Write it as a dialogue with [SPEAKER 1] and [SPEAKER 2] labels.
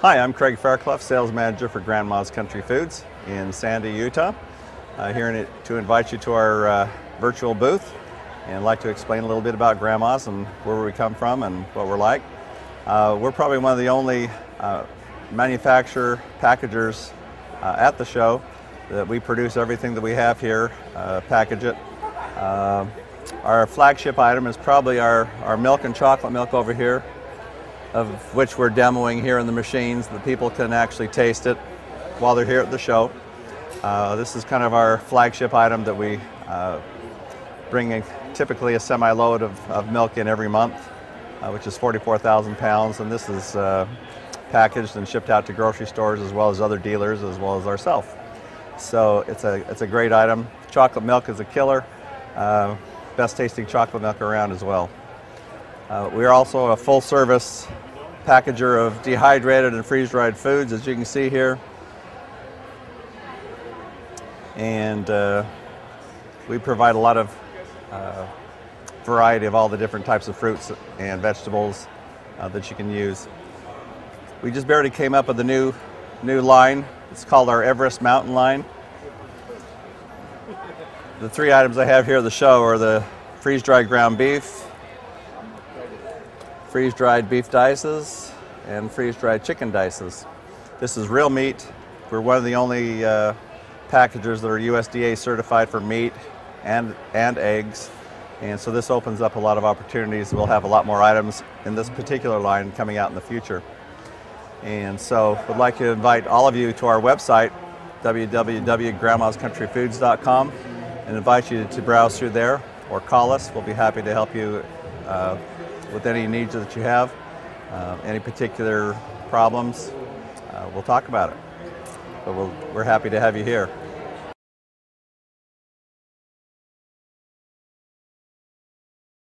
[SPEAKER 1] Hi, I'm Craig Fairclough, Sales Manager for Grandma's Country Foods in Sandy, Utah. Uh, here to invite you to our uh, virtual booth and like to explain a little bit about Grandma's and where we come from and what we're like. Uh, we're probably one of the only uh, manufacturer packagers uh, at the show that we produce everything that we have here, uh, package it. our flagship item is probably our, our milk and chocolate milk over here of which we're demoing here in the machines. The people can actually taste it while they're here at the show. Uh, this is kind of our flagship item that we uh, bring in typically a semi-load of, of, milk in every month, uh, which is 44,000 pounds, and this is uh, packaged and shipped out to grocery stores as well as other dealers as well as ourselves. So it's a, it's a great item. Chocolate milk is a killer. Uh, best tasting chocolate milk around as well. Uh, we are also a full service packager of dehydrated and freeze-dried foods, as you can see here. And uh, we provide a lot of uh, variety of all the different types of fruits and vegetables uh, that you can use. We just barely came up with a new, new line. It's called our Everest Mountain line. The three items I have here at the show are the freeze-dried ground beef, freeze-dried beef dices and freeze-dried chicken dices. This is real meat. We're one of the only uh, packagers that are USDA certified for meat and, and eggs. And so this opens up a lot of opportunities. We'll have a lot more items in this particular line coming out in the future. And so would like to invite all of you to our website, www.grandmascountryfoods.com, and invite you to browse through there or call us. We'll be happy to help you uh, with any needs that you have, uh, any particular problems, uh, we'll talk about it. But we we are happy to have you here.